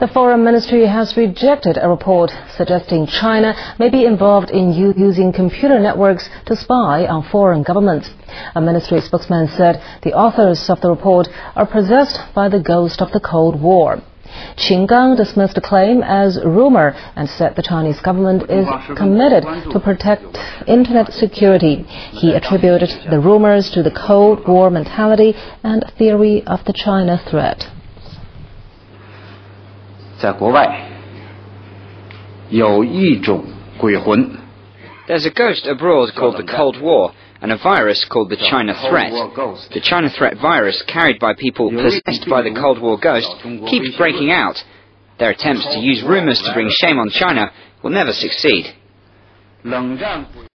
The Foreign Ministry has rejected a report suggesting China may be involved in using computer networks to spy on foreign governments. A ministry spokesman said the authors of the report are possessed by the ghost of the Cold War. Qin Gang dismissed the claim as rumor and said the Chinese government is committed to protect internet security. He attributed the rumors to the Cold War mentality and theory of the China threat. 在国外有一种鬼魂。There's a ghost abroad called the Cold War and a virus called the China Threat. The China Threat virus, carried by people possessed by the Cold War ghost, keeps breaking out. Their attempts to use rumors to bring shame on China will never succeed.